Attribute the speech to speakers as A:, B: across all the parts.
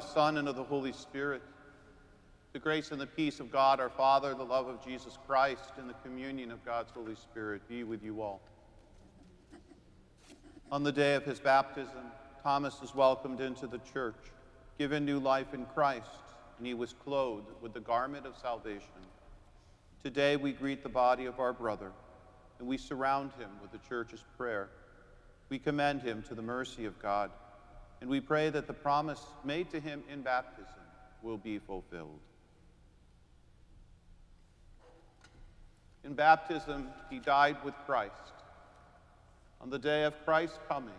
A: the
B: Son, and of the Holy Spirit, the grace and the peace of God our Father, the love of Jesus Christ, and the communion of God's Holy Spirit be with you all. On the day of his baptism, Thomas was welcomed into the church, given new life in Christ, and he was clothed with the garment of salvation. Today we greet the body of our brother, and we surround him with the church's prayer. We commend him to the mercy of God, and we pray that the promise made to him in baptism will be fulfilled. In baptism, he died with Christ. On the day of Christ's coming,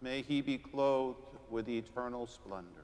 B: may he be clothed with eternal splendor.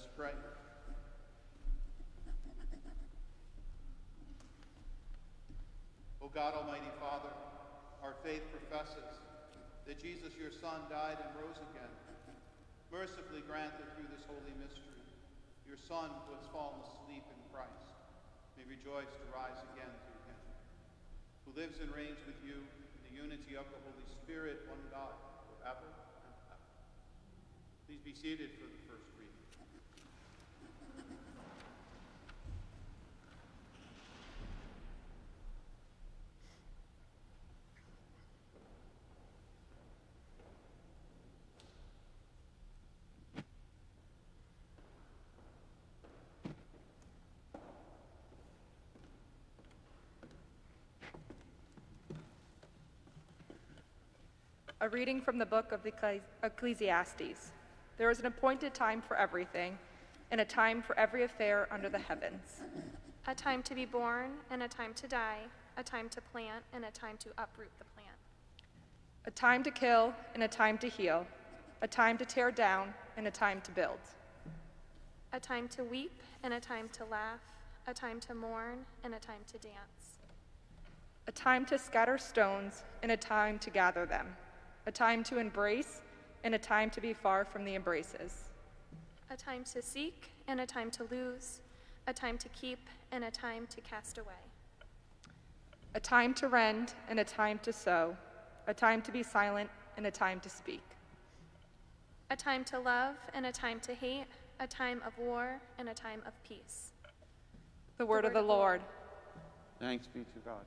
B: Us pray. O God, Almighty Father, our faith professes that Jesus, your Son, died and rose again. Mercifully grant that through this holy mystery, your Son, who has fallen asleep in Christ, may rejoice to rise again through him, who lives and reigns with you in the unity of the Holy Spirit, one God, forever and ever. Please be seated for the first.
C: A reading from the book of Ecclesi- Ecclesiastes. There is an appointed time for everything, and a time for every affair under the heavens.
D: A time to be born and a time to die, a time to plant and a time to uproot the plant.
C: A time to kill and a time to heal, a time to tear down and a time to build.
D: A time to weep and a time to laugh, a time to mourn and a time to dance.
C: A time to scatter stones and a time to gather them. A time to embrace and a time to be far from the embraces.
D: A time to seek and a time to lose, a time to keep and a time to cast away,
C: A time to rend and a time to sow, a time to be silent and a time to speak.
D: a time to love and a time to hate, a time of war and a time of peace.
C: The word of the Lord.
B: Thanks be to God.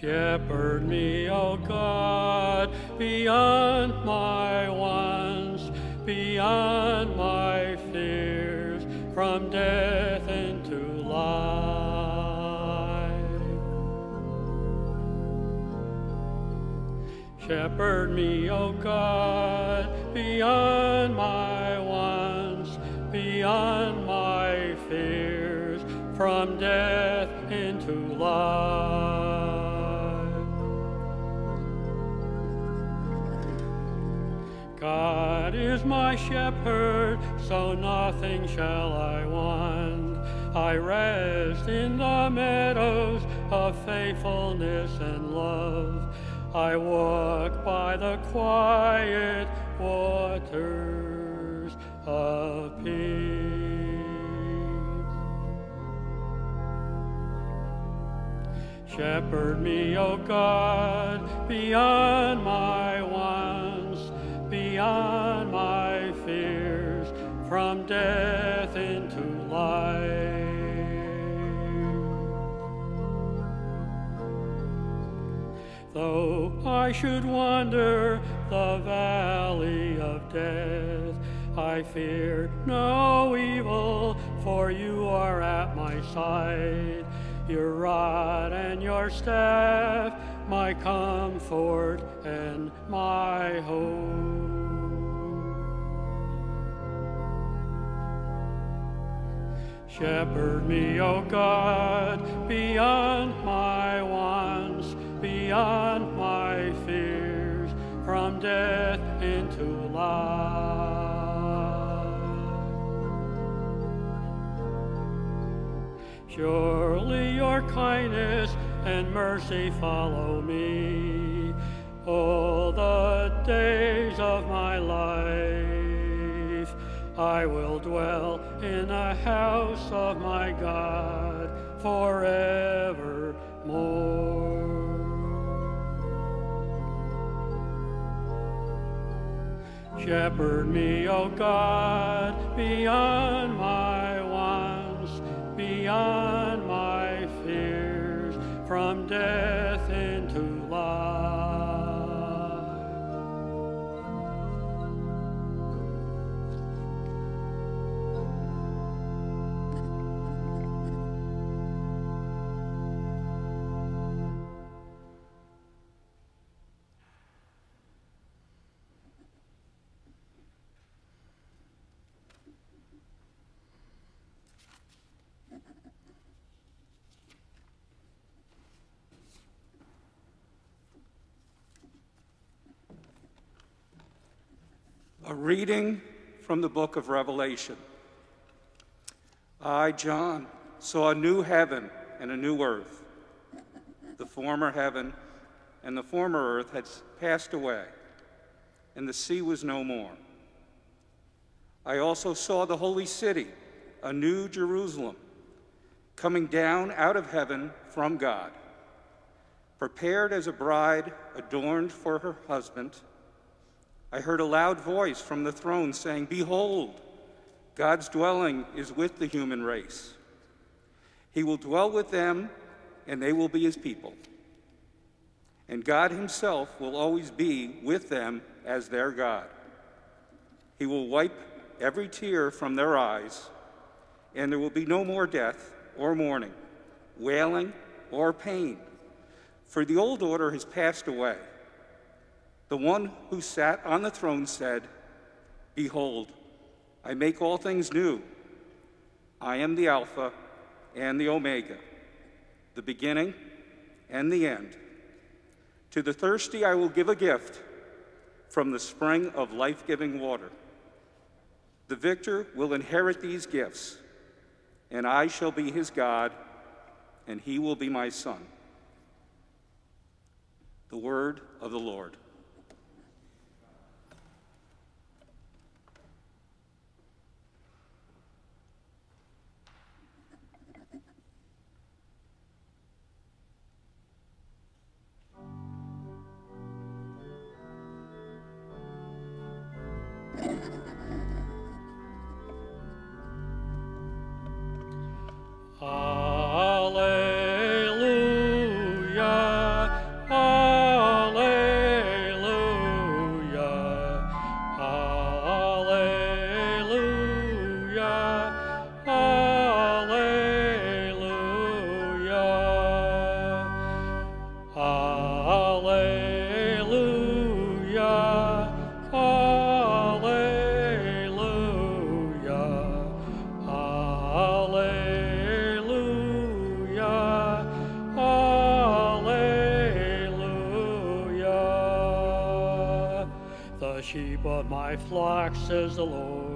A: Shepherd me, O God, beyond my wants, beyond my fears, from death into life. Shepherd me, O God, beyond my wants, beyond my fears, from death into life. Is my shepherd, so nothing shall I want. I rest in the meadows of faithfulness and love. I walk by the quiet waters of peace. Shepherd me, O God, beyond my wants, beyond from death into life. Though I should wander the valley of death, I fear no evil, for you are at my side. Your rod and your staff, my comfort and my hope. Shepherd me, O God, beyond my wants, beyond my fears, from death into life. Surely your kindness and mercy follow me all the days of my life. I will dwell in the house of my God forevermore. Shepherd me, O God, beyond my wants, beyond my fears, from death
E: A reading from the book of Revelation. I, John, saw a new heaven and a new earth. The former heaven and the former earth had passed away, and the sea was no more. I also saw the holy city, a new Jerusalem, coming down out of heaven from God, prepared as a bride adorned for her husband. I heard a loud voice from the throne saying, Behold, God's dwelling is with the human race. He will dwell with them, and they will be his people. And God himself will always be with them as their God. He will wipe every tear from their eyes, and there will be no more death or mourning, wailing or pain, for the old order has passed away. The one who sat on the throne said, Behold, I make all things new. I am the Alpha and the Omega, the beginning and the end. To the thirsty I will give a gift from the spring of life giving water. The victor will inherit these gifts, and I shall be his God, and he will be my son. The word of the Lord.
A: Flock, says the Lord.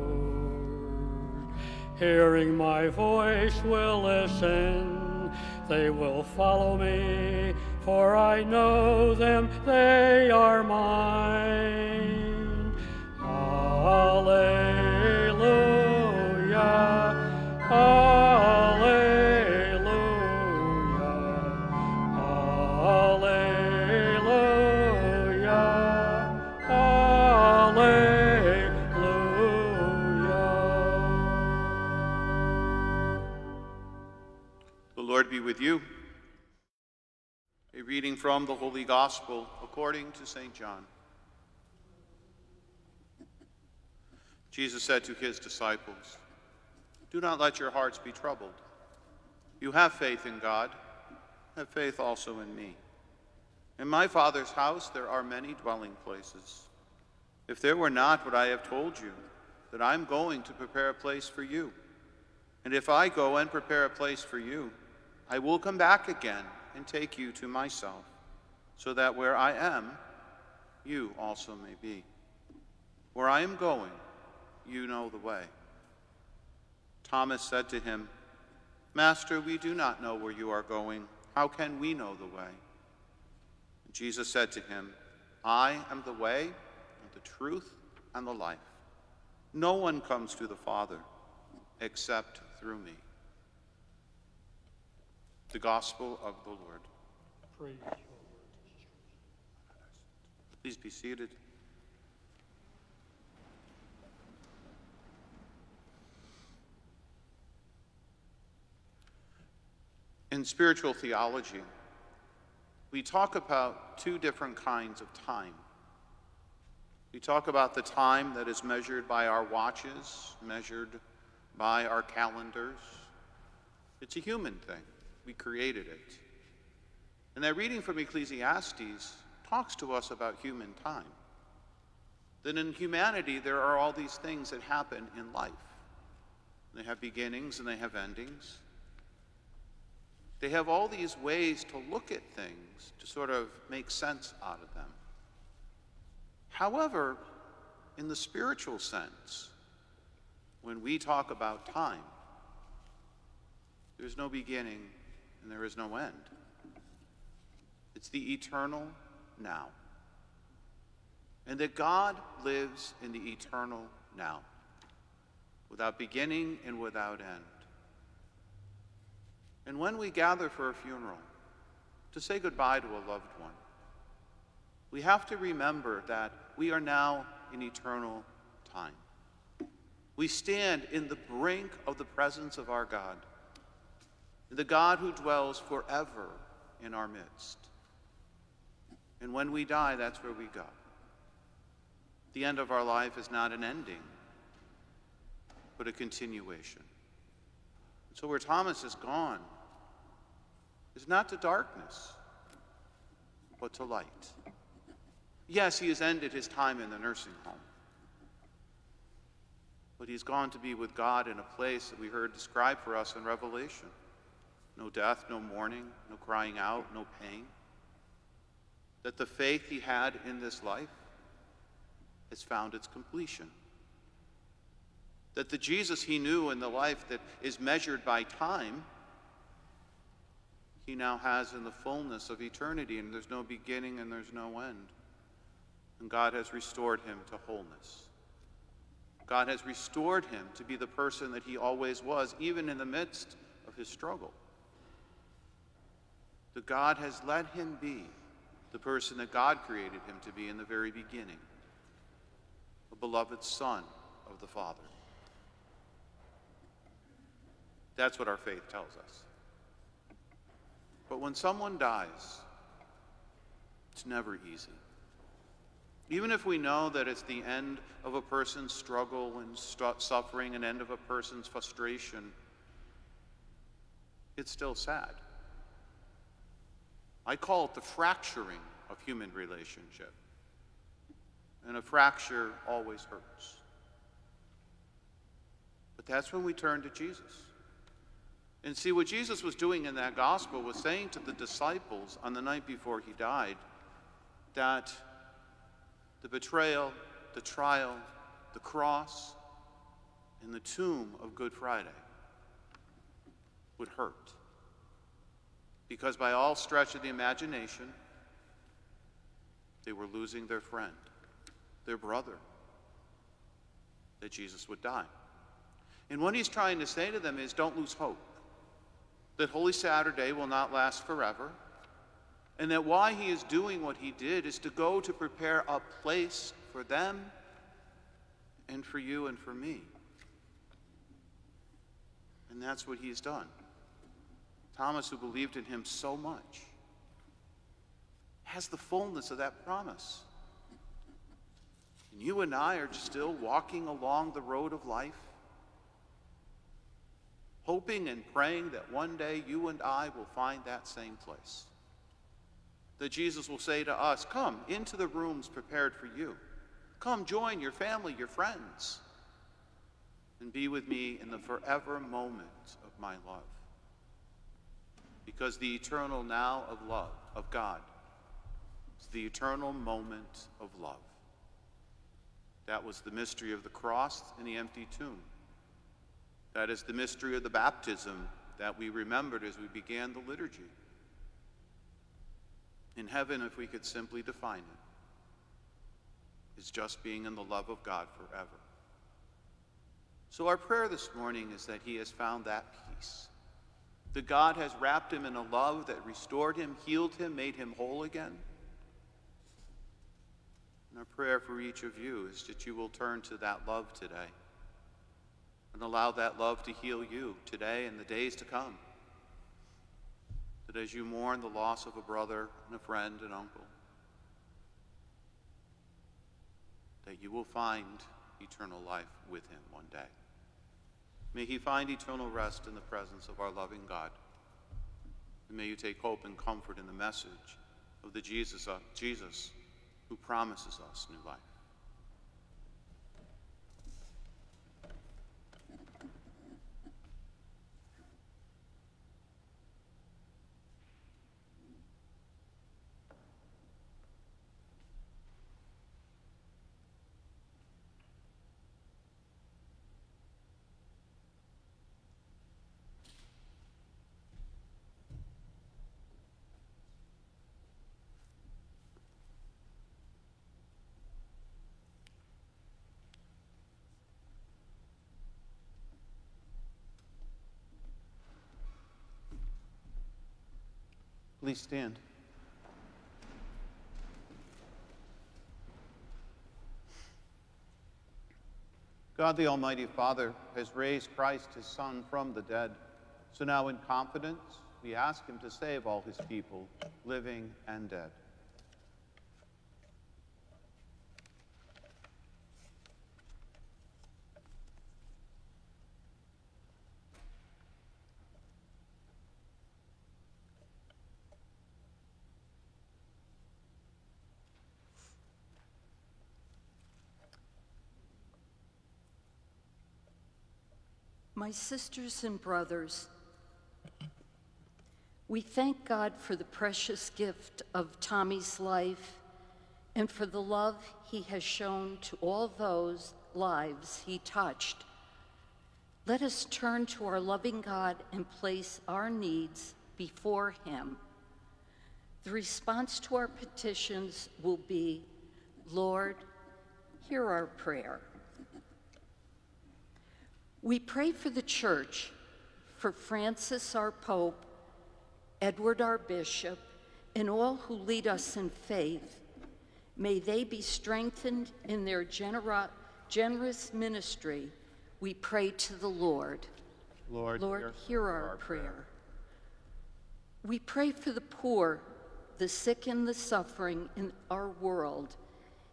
A: Hearing my voice will listen, they will follow me, for I know them, they are
B: Holy Gospel according to St. John. Jesus said to his disciples, Do not let your hearts be troubled. You have faith in God, have faith also in me. In my Father's house there are many dwelling places. If there were not what I have told you, that I'm going to prepare a place for you. And if I go and prepare a place for you, I will come back again and take you to myself, so that where I am, you also may be. Where I am going, you know the way. Thomas said to him, Master, we do not know where you are going. How can we know the way? And Jesus said to him, I am the way, and the truth, and the life. No one comes to the Father except through me. The Gospel of the Lord.
A: Praise
B: Please be seated. In spiritual theology, we talk about two different kinds of time. We talk about the time that is measured by our watches, measured by our calendars. It's a human thing. We created it. And that reading from Ecclesiastes talks to us about human time. That in humanity, there are all these things that happen in life. They have beginnings and they have endings. They have all these ways to look at things to sort of make sense out of them. However, in the spiritual sense, when we talk about time, there's no beginning and there is no end. It's the eternal now. And that God lives in the eternal now, without beginning and without end. And when we gather for a funeral, to say goodbye to a loved one, we have to remember that we are now in eternal time. We stand in the brink of the presence of our God the God who dwells forever in our midst. And when we die, that's where we go. The end of our life is not an ending, but a continuation. So, where Thomas is gone is not to darkness, but to light. Yes, he has ended his time in the nursing home. But he's gone to be with God in a place that we heard described for us in Revelation. No death, no mourning, no crying out, no pain. That the faith he had in this life has found its completion. That the Jesus he knew in the life that is measured by time, he now has in the fullness of eternity, and there's no beginning and there's no end. And God has restored him to wholeness. God has restored him to be the person that he always was, even in the midst of his struggle. That God has let him be the person that God created him to be in the very beginning a beloved Son of the Father. That's what our faith tells us. But when someone dies, it's never easy. Even if we know that it's the end of a person's struggle and suffering, an end of a person's frustration, it's still sad. I call it the fracturing of human relationship. And a fracture always hurts. But that's when we turn to Jesus. And see, what Jesus was doing in that gospel was saying to the disciples on the night before he died that the betrayal, the trial, the cross, and the tomb of Good Friday would hurt. Because by all stretch of the imagination, they were losing their friend, their brother, that Jesus would die. And what he's trying to say to them is don't lose hope. That Holy Saturday will not last forever and that why he is doing what he did is to go to prepare a place for them and for you and for me. And that's what he's done. Thomas, who believed in him so much, has the fullness of that promise. And you and I are still walking along the road of life, hoping and praying that one day you and I will find that same place that Jesus will say to us, Come into the rooms prepared for you. Come join your family, your friends, and be with me in the forever moment of my love. Because the eternal now of love, of God, is the eternal moment of love. That was the mystery of the cross and the empty tomb. That is the mystery of the baptism that we remembered as we began the liturgy in heaven, if we could simply define it, is just being in the love of God forever. So, our prayer this morning is that he has found that peace. That God has wrapped him in a love that restored him, healed him, made him whole again. And our prayer for each of you is that you will turn to that love today and allow that love to heal you today and the days to come that as you mourn the loss of a brother and a friend and uncle, that you will find eternal life with him one day. May he find eternal rest in the presence of our loving God. And may you take hope and comfort in the message of the Jesus, uh, Jesus who promises us new life. Please stand. God the Almighty Father has raised Christ, his Son, from the dead. So now, in confidence, we ask him to save all his people, living and dead.
F: My sisters and brothers, we thank God for the precious gift of Tommy's life and for the love he has shown to all those lives he touched. Let us turn to our loving God and place our needs before him. The response to our petitions will be, Lord, hear our prayer. We pray for the church, for Francis, our Pope, Edward, our Bishop, and all who lead us in faith. May they be strengthened in their genera- generous ministry. We pray to the Lord.
B: Lord,
F: Lord, hear our prayer. We pray for the poor, the sick, and the suffering in our world,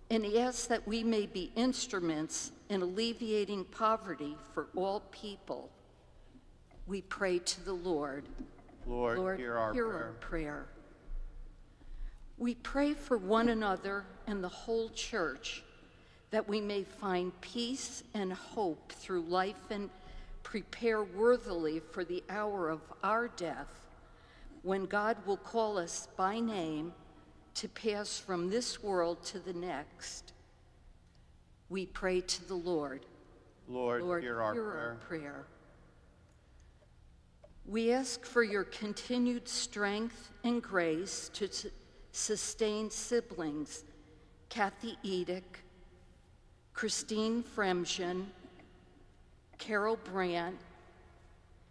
F: and he asks that we may be instruments in alleviating poverty for all people. We pray to the Lord.
B: Lord,
F: Lord,
B: hear our prayer.
F: our prayer. We pray for one another and the whole church that we may find peace and hope through life and prepare worthily for the hour of our death when God will call us by name to pass from this world to the next. We pray to the Lord.
B: Lord,
F: Lord,
B: hear our
F: hear
B: prayer.
F: our prayer. We ask for your continued strength and grace to sustain siblings Kathy Edick, Christine Fremgen, Carol Brandt,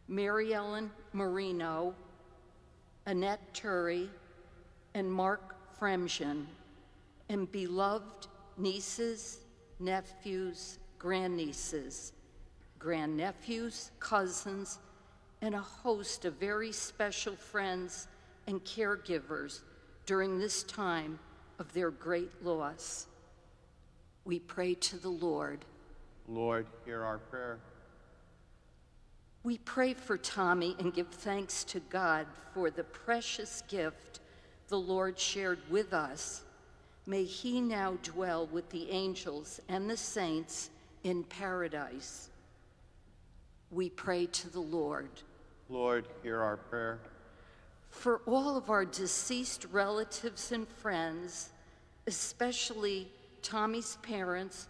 F: Mary Ellen Marino, Annette Turry, and Mark Fremgen, and beloved nieces, nephews, grandnieces, grandnephews, cousins, and a host of very special friends and caregivers during this time of their great loss. We pray to the Lord.
B: Lord, hear our prayer.
F: We pray for Tommy and give thanks to God for the precious gift the Lord shared with us. May he now dwell with the angels and the saints in paradise. We pray to the Lord.
B: Lord, hear our prayer.
F: For all of our deceased relatives and friends, especially Tommy's parents,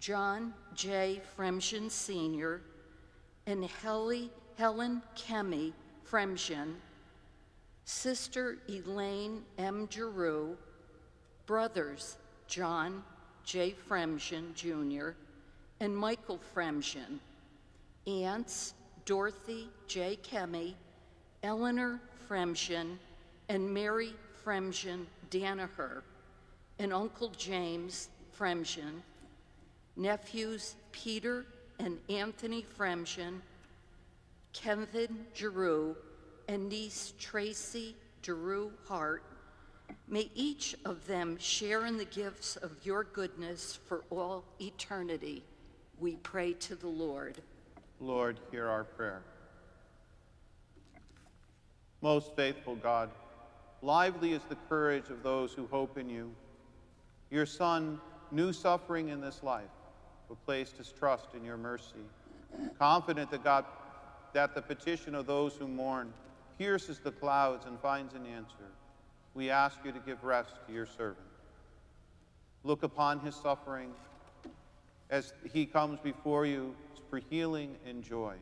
F: John J. Fremgen Sr., and Heli, Helen Kemi Fremgen, Sister Elaine M. Giroux, brothers John J. Fremgen Jr. and Michael Fremgen, aunts Dorothy J. Kemi, Eleanor Fremgen, and Mary Fremgen Danaher, and Uncle James Fremgen, nephews Peter and Anthony Fremgen, Kevin Giroux, and niece Tracy Giroux Hart, may each of them share in the gifts of your goodness for all eternity. We pray to the Lord.
B: Lord, hear our prayer. Most faithful God, lively is the courage of those who hope in you. Your Son knew suffering in this life, but placed his trust in your mercy. Confident that God, that the petition of those who mourn pierces the clouds and finds an answer, we ask you to give rest to your servant. Look upon his suffering as he comes before you for healing and joy,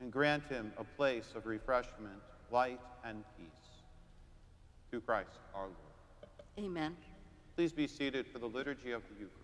B: and grant him a place of refreshment, light, and peace. Through Christ our Lord.
F: Amen.
B: Please be seated for the liturgy of the Eucharist.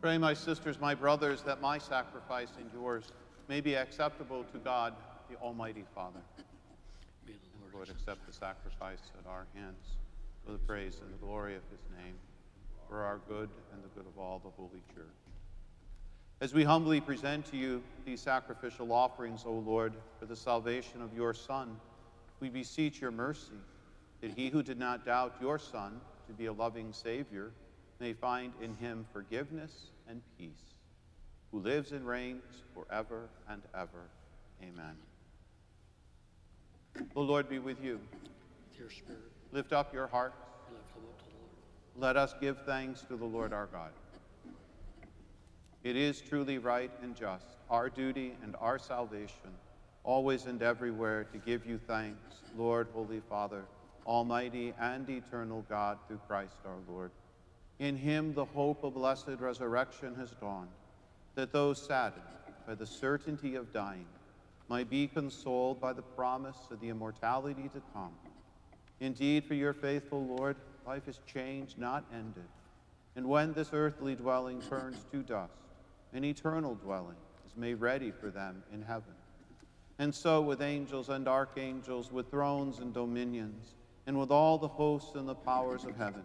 B: Pray, my sisters, my brothers, that my sacrifice and yours may be acceptable to God, the Almighty Father.
A: May the
B: The
A: Lord
B: Lord accept the sacrifice at our hands for the praise and the glory of his name, for our good and the good of all the Holy Church. As we humbly present to you these sacrificial offerings, O Lord, for the salvation of your Son, we beseech your mercy that he who did not doubt your Son to be a loving Savior may find in him forgiveness and peace, who lives and reigns forever and ever. Amen. The Lord be with you.
A: with your spirit,
B: Lift up your hearts.
A: and lift them up to the Lord.
B: Let us give thanks to the Lord our God. It is truly right and just, our duty and our salvation, always and everywhere to give you thanks, Lord, Holy Father, Almighty and eternal God, through Christ our Lord. In him the hope of blessed resurrection has dawned, that those saddened by the certainty of dying might be consoled by the promise of the immortality to come. Indeed, for your faithful Lord, life is changed, not ended. And when this earthly dwelling turns to dust, an eternal dwelling is made ready for them in heaven. And so, with angels and archangels, with thrones and dominions, and with all the hosts and the powers of heaven,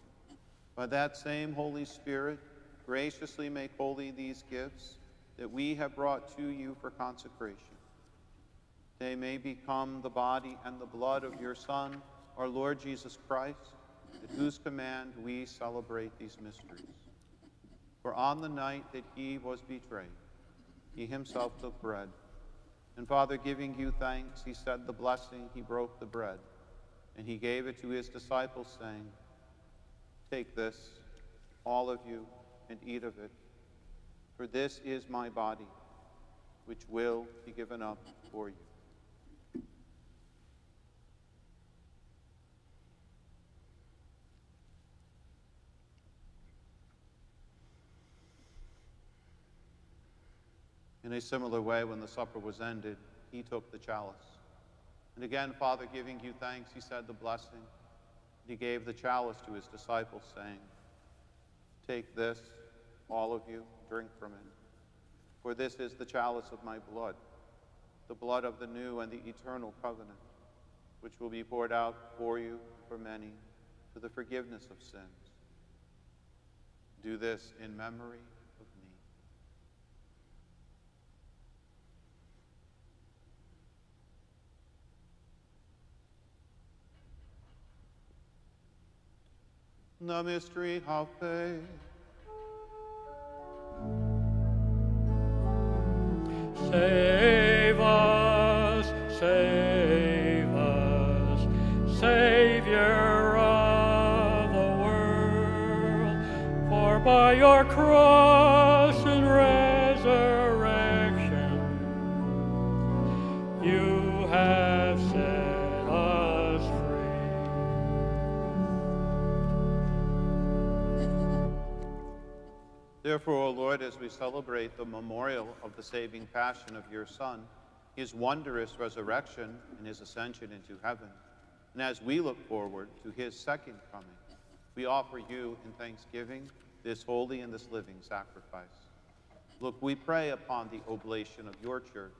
B: by that same Holy Spirit, graciously make holy these gifts that we have brought to you for consecration. They may become the body and the blood of your Son, our Lord Jesus Christ, at whose command we celebrate these mysteries. For on the night that he was betrayed, he himself took bread. And Father, giving you thanks, he said the blessing, he broke the bread, and he gave it to his disciples, saying, Take this, all of you, and eat of it, for this is my body, which will be given up for you. In a similar way, when the supper was ended, he took the chalice. And again, Father, giving you thanks, he said the blessing. He gave the chalice to his disciples, saying, Take this, all of you, drink from it. For this is the chalice of my blood, the blood of the new and the eternal covenant, which will be poured out for you, for many, for the forgiveness of sins. Do this in memory of me. The mystery of faith.
A: Save
B: Lord, as we celebrate the memorial of the saving passion of your Son, his wondrous resurrection and his ascension into heaven, and as we look forward to his second coming, we offer you in thanksgiving this holy and this living sacrifice. Look, we pray upon the oblation of your church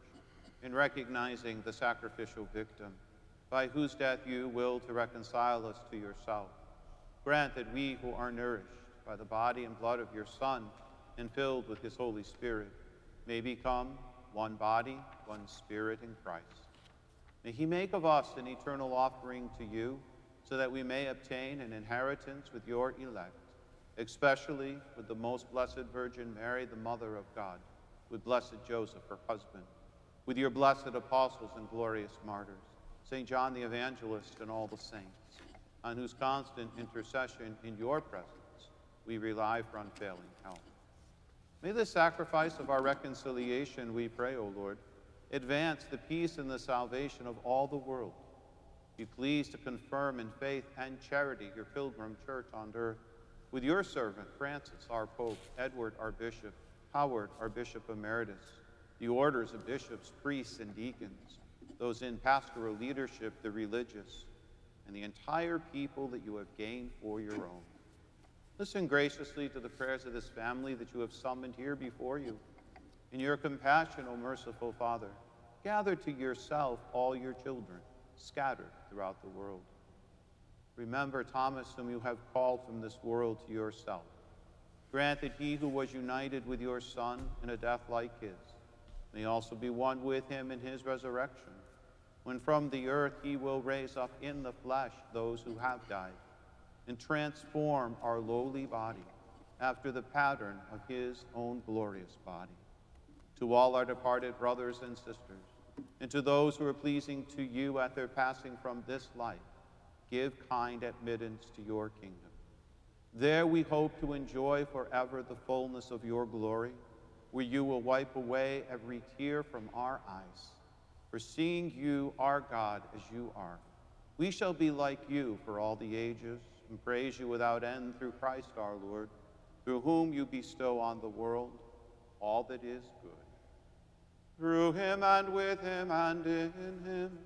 B: in recognizing the sacrificial victim by whose death you will to reconcile us to yourself. Grant that we who are nourished by the body and blood of your Son and filled with his Holy Spirit may become one body, one spirit in Christ. May he make of us an eternal offering to you so that we may obtain an inheritance with your elect, especially with the most blessed Virgin Mary, the Mother of God, with blessed Joseph, her husband, with your blessed apostles and glorious martyrs, St. John the Evangelist and all the saints, on whose constant intercession in your presence we rely for unfailing help. May the sacrifice of our reconciliation, we pray, O Lord, advance the peace and the salvation of all the world. Be pleased to confirm in faith and charity your pilgrim church on earth with your servant Francis, our Pope, Edward, our Bishop, Howard, our Bishop Emeritus, the orders of bishops, priests, and deacons, those in pastoral leadership, the religious, and the entire people that you have gained for your own. Listen graciously to the prayers of this family that you have summoned here before you. In your compassion, O merciful Father, gather to yourself all your children scattered throughout the world. Remember Thomas, whom you have called from this world to yourself. Grant that he who was united with your Son in a death like his may also be one with him in his resurrection, when from the earth he will raise up in the flesh those who have died and transform our lowly body after the pattern of his own glorious body. To all our departed brothers and sisters, and to those who are pleasing to you at their passing from this life, give kind admittance to your kingdom. There we hope to enjoy forever the fullness of your glory, where you will wipe away every tear from our eyes. For seeing you, our God, as you are, we shall be like you for all the ages and praise you without end through Christ our Lord, through whom you bestow on the world all that is good. Through him and with him and in him,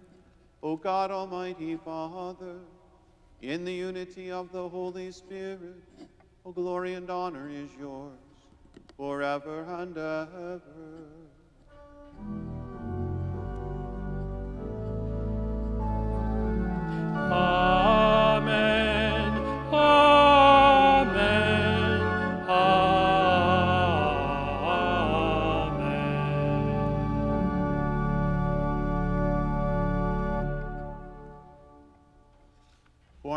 B: O God Almighty Father, in the unity of the Holy Spirit, all glory and honor is yours forever and ever.
A: Amen.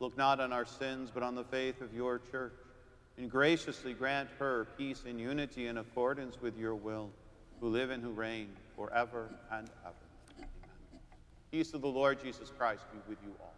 B: look not on our sins, but on the faith of your church, and graciously grant her peace and unity in accordance with your will, who live and who reign forever and ever. Amen. Peace of the Lord Jesus Christ be with you all.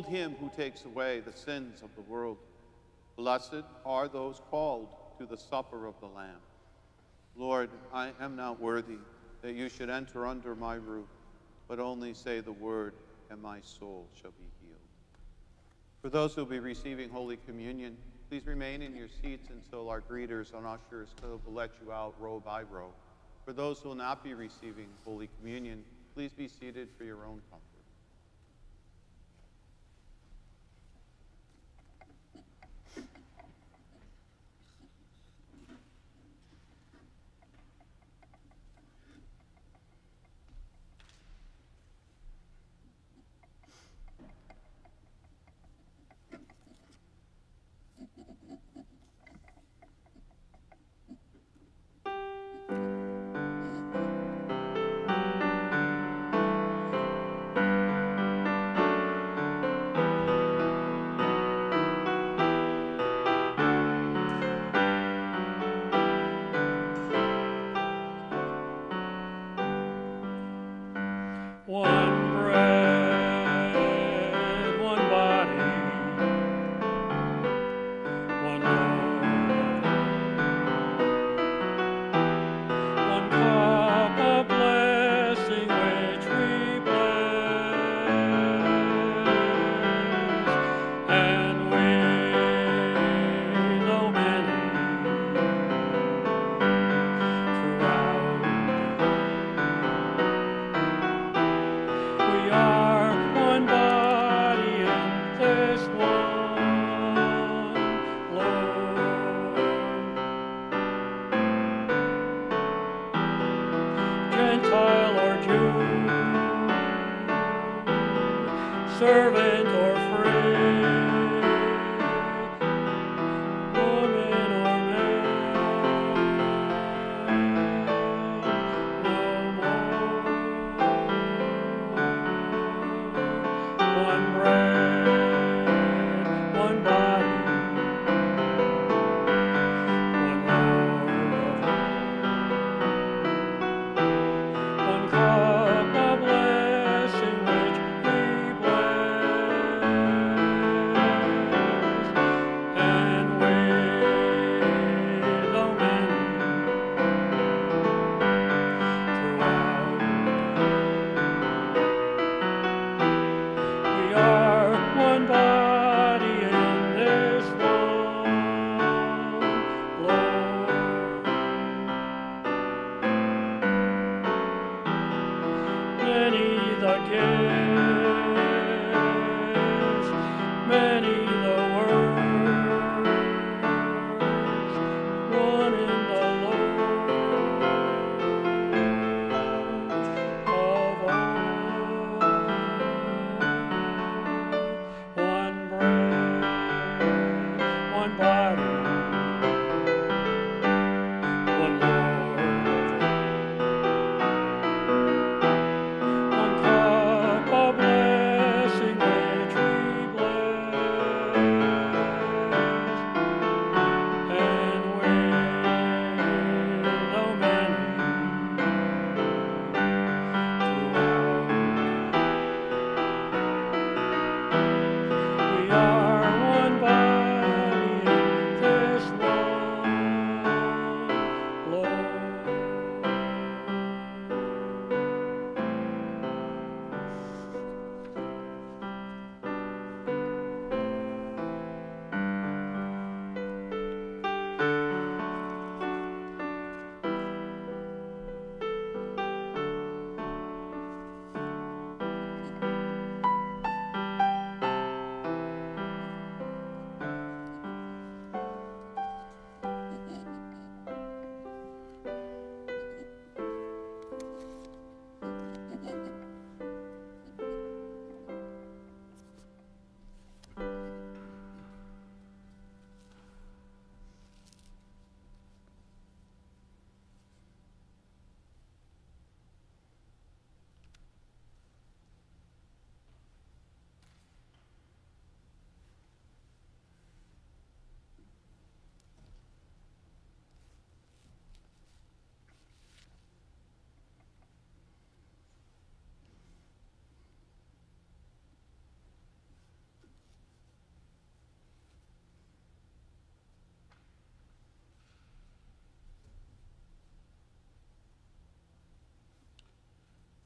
A: Behold him who takes away the sins of the world. Blessed are those called to the supper of the Lamb. Lord, I am not worthy that you should enter under my roof, but only say the word, and my soul shall be healed. For those who will be receiving Holy Communion, please remain in your seats until our greeters and ushers will let you out row by row. For those who will not be receiving Holy Communion, please be seated for your own comfort.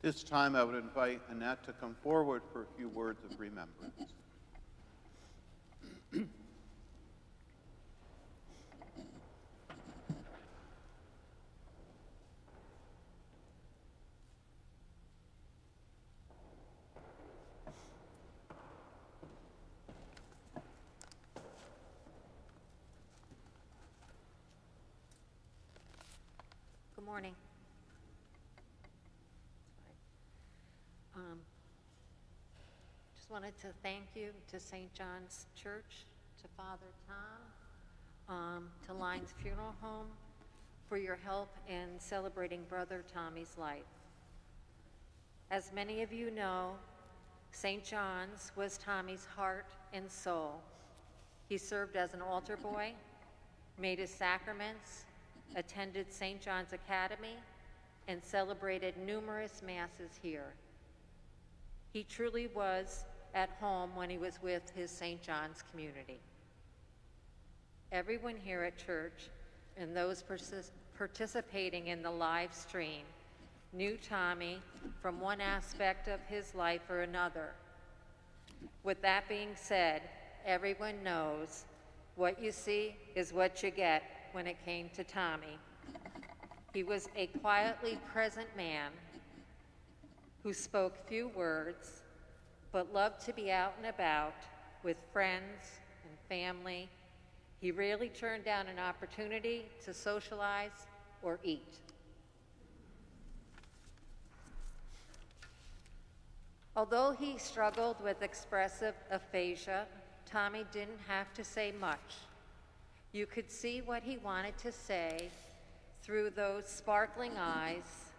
G: This
B: time I would invite Annette to come forward for a few words of remembrance.
H: Good morning. Um, Just wanted to thank you to St. John's Church, to Father Tom, um, to Lyons Funeral Home for your help in celebrating Brother Tommy's life. As many of you know, St. John's was Tommy's heart and soul. He served as an altar boy, made his sacraments, attended St. John's Academy, and celebrated numerous masses here. He truly was at home when he was with his St. John's community. Everyone here at church and those partic- participating in the live stream knew Tommy from one aspect of his life or another. With that being said, everyone knows what you see is what you get when it came to Tommy. He was a quietly present man who spoke few words, but loved to be out and about with friends and family. He rarely turned down an opportunity to socialize or eat. Although he struggled with expressive aphasia, Tommy didn't have to say much. You could see what he wanted to say through those sparkling eyes,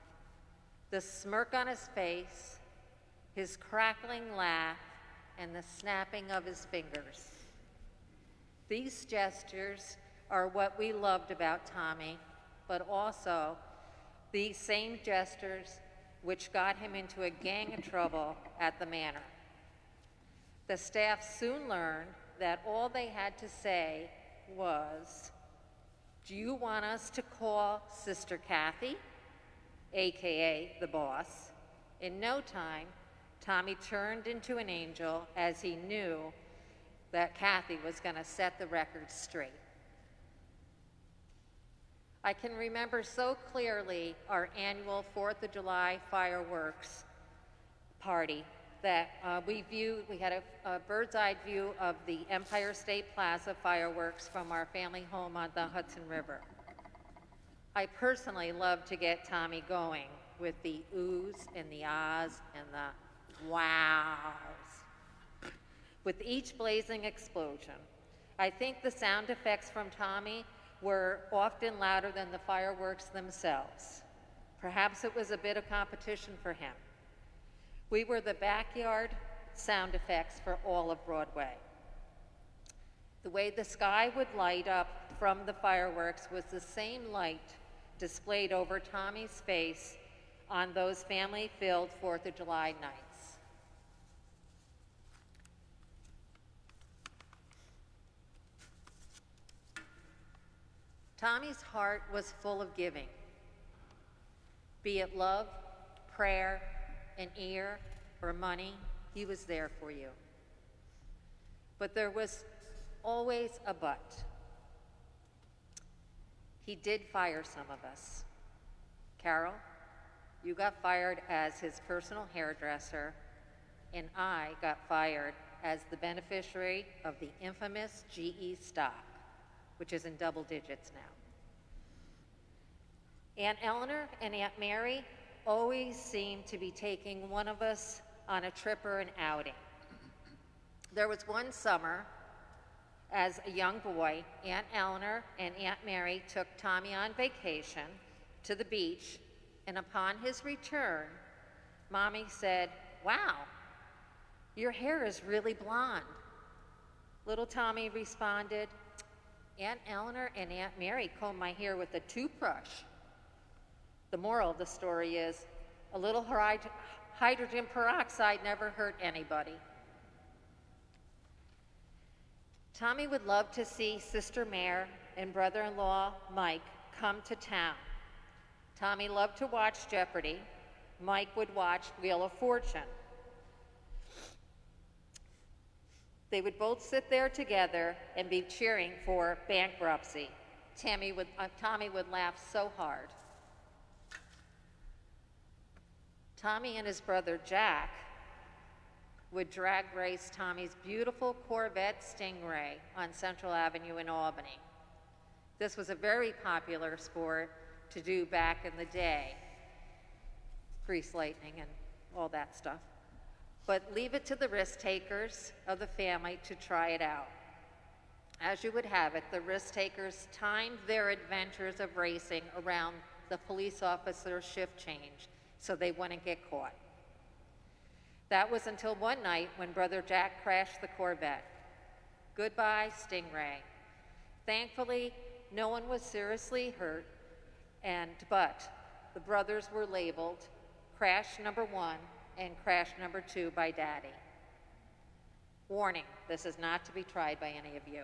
H: the smirk on his face, his crackling laugh, and the snapping of his fingers. These gestures are what we loved about Tommy, but also these same gestures which got him into a gang of trouble at the manor. The staff soon learned that all they had to say was, Do you want us to call Sister Kathy, AKA the boss? In no time, Tommy turned into an angel as he knew that Kathy was going to set the record straight. I can remember so clearly our annual 4th of July fireworks party that uh, we viewed, we had a, a bird's eye view of the Empire State Plaza fireworks from our family home on the Hudson River. I personally love to get Tommy going with the oohs and the ahs and the wows. With each blazing explosion, I think the sound effects from Tommy were often louder than the fireworks themselves. Perhaps it was a bit of competition for him. We were the backyard sound effects for all of Broadway. The way the sky would light up from the fireworks was the same light displayed over Tommy's face on those family filled 4th of July nights. Tommy's heart was full of giving, be it love, prayer, an ear, or money, he was there for you. But there was always a but. He did fire some of us. Carol, you got fired as his personal hairdresser, and I got fired as the beneficiary of the infamous GE stock, which is in double digits now. Aunt Eleanor and Aunt Mary always seemed to be taking one of us on a trip or an outing. There was one summer, as a young boy, Aunt Eleanor and Aunt Mary took Tommy on vacation to the beach, and upon his return, Mommy said, Wow, your hair is really blonde. Little Tommy responded, Aunt Eleanor and Aunt Mary comb my hair with a toothbrush. The moral of the story is a little hydrogen peroxide never hurt anybody. Tommy would love to see Sister Mare and brother in law Mike come to town. Tommy loved to watch Jeopardy, Mike would watch Wheel of Fortune. They would both sit there together and be cheering for bankruptcy. Tammy would, uh, Tommy would laugh so hard. Tommy and his brother Jack would drag race Tommy's beautiful Corvette Stingray on Central Avenue in Albany. This was a very popular sport to do back in the day. Grease lightning and all that stuff. But leave it to the risk takers of the family to try it out. As you would have it, the risk takers timed their adventures of racing around the police officer's shift change so they wouldn't get caught. That was until one night when Brother Jack crashed the Corvette. Goodbye, Stingray. Thankfully, no one was seriously hurt, and but the brothers were labeled crash number one and crash number two by Daddy. Warning, this is not to be tried by any of you.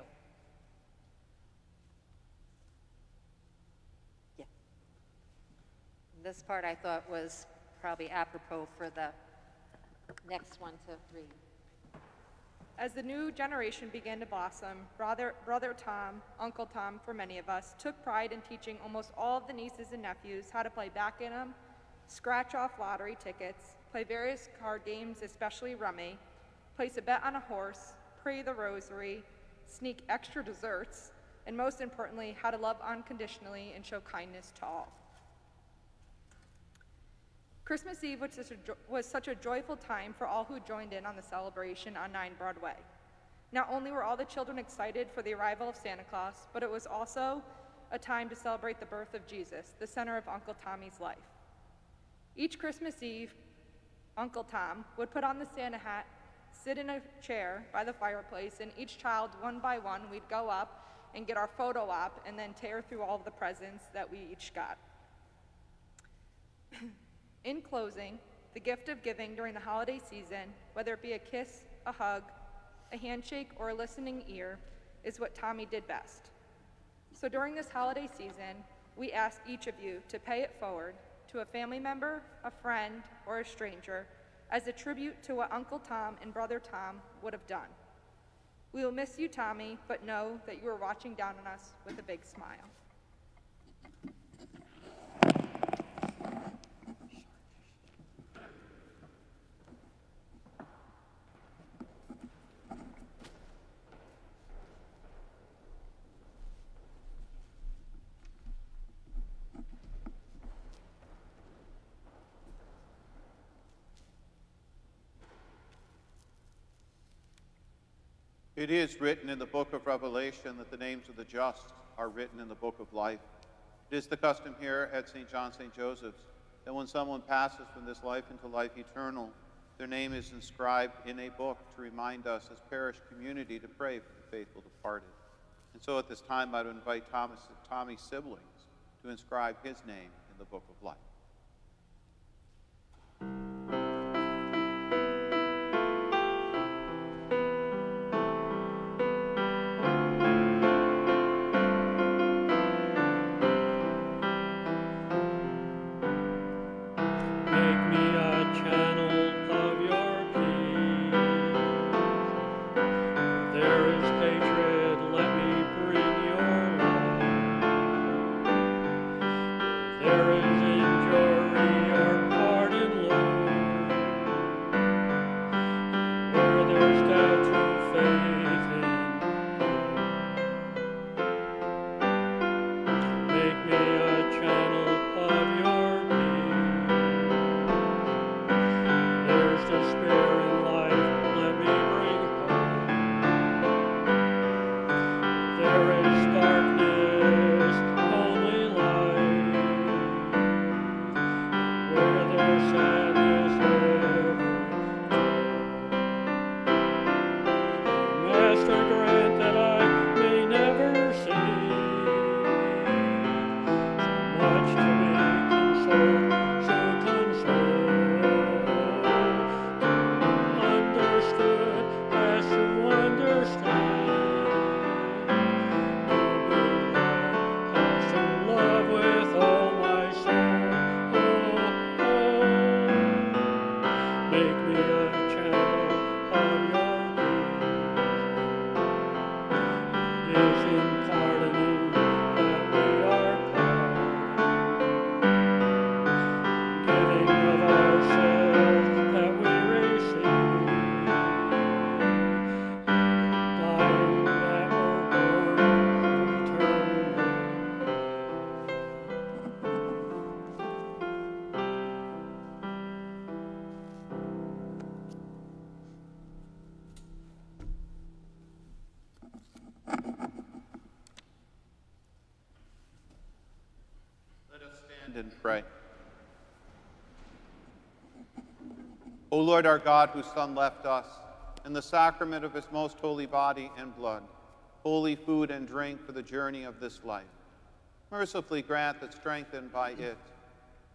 H: This part I thought was probably apropos for the next one to read.
C: As the new generation began to blossom, brother, brother Tom, Uncle Tom for many of us, took pride in teaching almost all of the nieces and nephews how to play backgammon, scratch off lottery tickets, play various card games, especially rummy, place a bet on a horse, pray the rosary, sneak extra desserts, and most importantly, how to love unconditionally and show kindness to all. Christmas Eve was such, a, was such a joyful time for all who joined in on the celebration on 9 Broadway. Not only were all the children excited for the arrival of Santa Claus, but it was also a time to celebrate the birth of Jesus, the center of Uncle Tommy's life. Each Christmas Eve, Uncle Tom would put on the Santa hat, sit in a chair by the fireplace, and each child, one by one, we'd go up and get our photo op and then tear through all of the presents that we each got. In closing, the gift of giving during the holiday season, whether it be a kiss, a hug, a handshake, or a listening ear, is what Tommy did best. So during this holiday season, we ask each of you to pay it forward to a family member, a friend, or a stranger as a tribute to what Uncle Tom and Brother Tom would have done. We will miss you, Tommy, but know that you are watching down on us with a big smile.
A: It is written in the book of Revelation that the names of the just are written in the book of life. It is the custom here at St. John St. Joseph's that when someone passes from this life into life eternal, their name is inscribed in a book to remind us as parish community to pray for the faithful departed. And so at this time, I would invite Thomas, Tommy's siblings to inscribe his name in the book of life.
B: Lord our God, whose Son left us, in the sacrament of his most holy body and blood, holy food and drink for the journey of this life, mercifully grant that strengthened by it,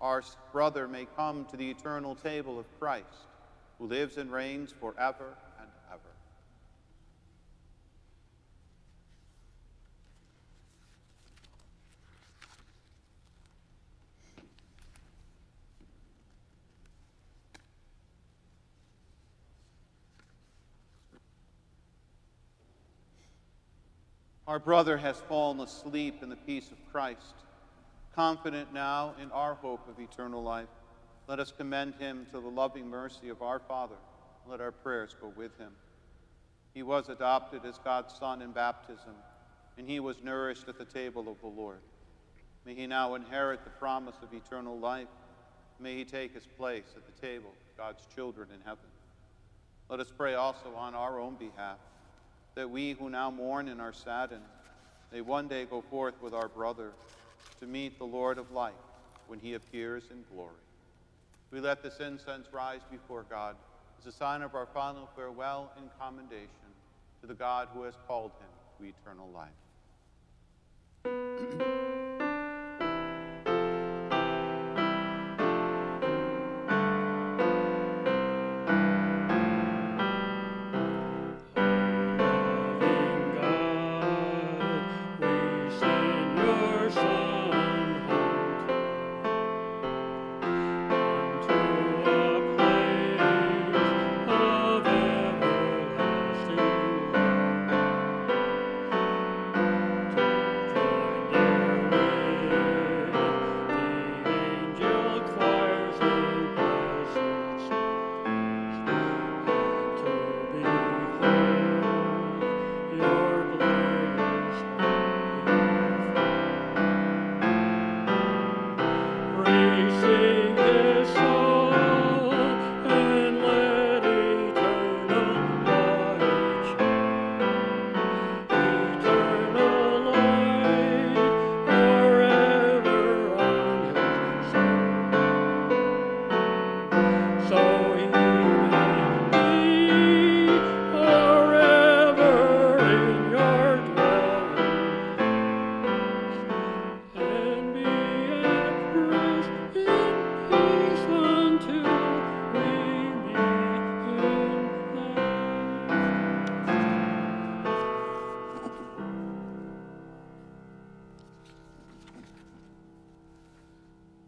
B: our brother may come to the eternal table of Christ, who lives and reigns forever and ever. Our brother has fallen asleep in the peace of Christ. Confident now in our hope of eternal life, let us commend him to the loving mercy of our Father. Let our prayers go with him. He was adopted as God's Son in baptism, and he was nourished at the table of the Lord. May he now inherit the promise of eternal life. May he take his place at the table of God's children in heaven. Let us pray also on our own behalf that we who now mourn and are saddened may one day go forth with our brother to meet the Lord of life when he appears in glory. We let this incense rise before God as a sign of our final farewell and commendation to the God who has called him to eternal life.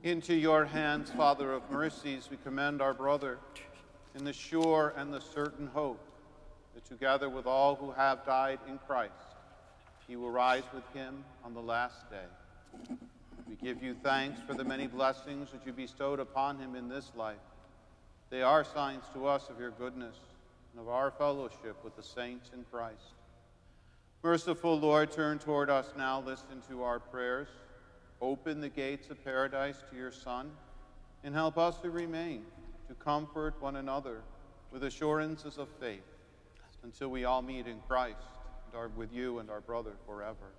B: Into your hands, Father of mercies, we commend our brother in the sure and the certain hope that together with all who have died in Christ, he will rise with him on the last day. We give you thanks for the many blessings that you bestowed upon him in this life. They are signs to us of your goodness and of our fellowship with the saints in Christ. Merciful Lord, turn toward us now, listen to our prayers. Open the gates of paradise to your Son, and help us to remain, to comfort one another with assurances of faith, until we all meet in Christ and are with you and our brother forever.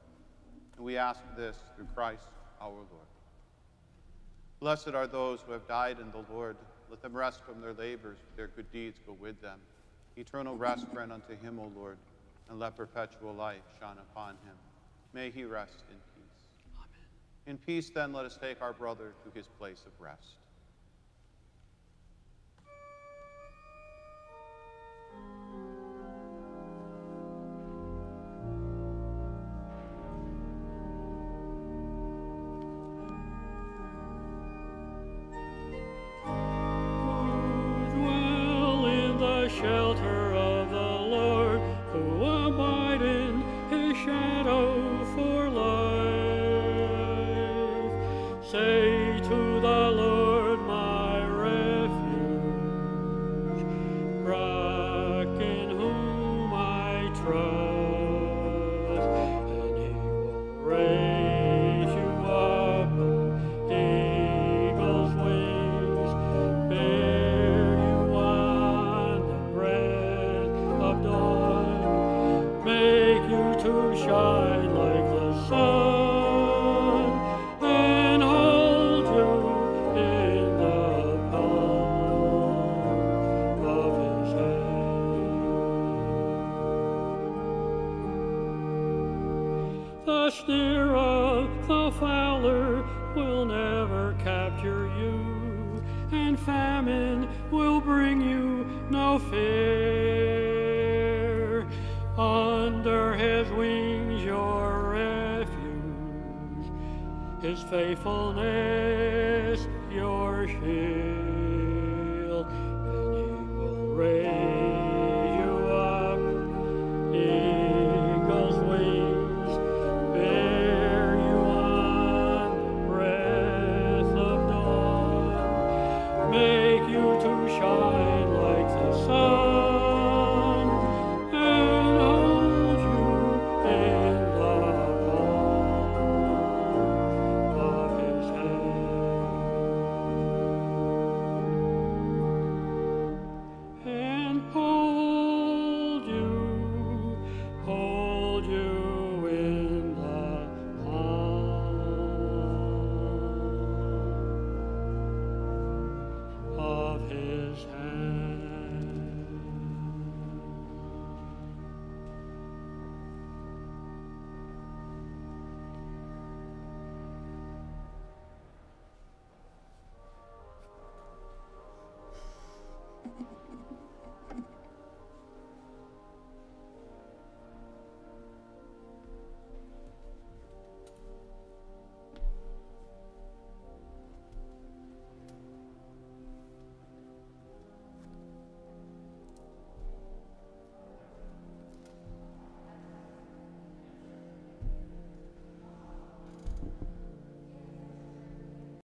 B: And we ask this through Christ our Lord. Blessed are those who have died in the Lord. Let them rest from their labors, their good deeds go with them. Eternal rest grant unto him, O Lord, and let perpetual life shine upon him. May he rest in. In peace, then, let us take our brother to his place of rest.